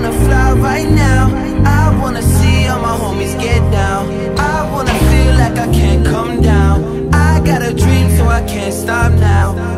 wanna fly right now. I wanna see all my homies get down. I wanna feel like I can't come down. I got a dream so I can't stop now.